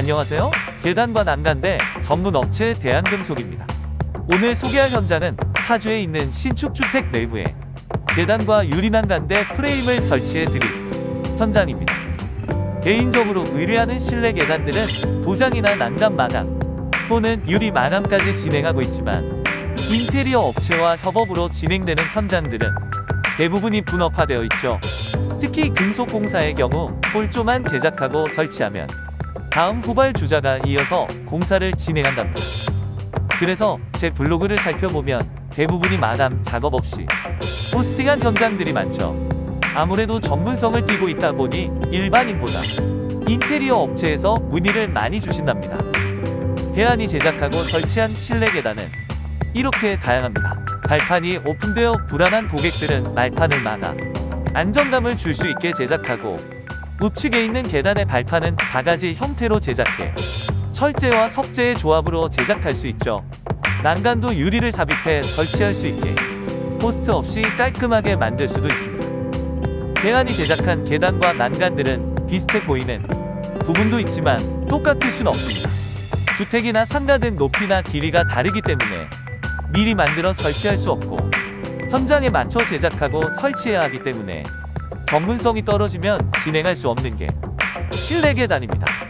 안녕하세요. 계단과 난간대 전문 업체 대한금속입니다. 오늘 소개할 현장은 타주에 있는 신축 주택 내부에 계단과 유리 난간대 프레임을 설치해 드릴 현장입니다. 개인적으로 의뢰하는 실내 계단들은 도장이나 난간 마감 또는 유리 마감까지 진행하고 있지만 인테리어 업체와 협업으로 진행되는 현장들은 대부분이 분업화되어 있죠. 특히 금속 공사의 경우 홀조만 제작하고 설치하면 다음 후발 주자가 이어서 공사를 진행한답니다. 그래서 제 블로그를 살펴보면 대부분이 마감 작업 없이 포스팅한 현장들이 많죠. 아무래도 전문성을 띠고 있다 보니 일반인보다 인테리어 업체에서 문의를 많이 주신답니다. 대안이 제작하고 설치한 실내 계단은 이렇게 다양합니다. 발판이 오픈되어 불안한 고객들은 말판을 막아 안정감을 줄 수 있게 제작하고 우측에 있는 계단의 발판은 바가지 형태로 제작해 철제와 석재의 조합으로 제작할 수 있죠. 난간도 유리를 삽입해 설치할 수 있게 포스트 없이 깔끔하게 만들 수도 있습니다. 대안이 제작한 계단과 난간들은 비슷해 보이는 부분도 있지만 똑같을 순 없습니다. 주택이나 상가 등 높이나 길이가 다르기 때문에 미리 만들어 설치할 수 없고 현장에 맞춰 제작하고 설치해야 하기 때문에 전문성이 떨어지면 진행할 수 없는 게 실내 계단입니다.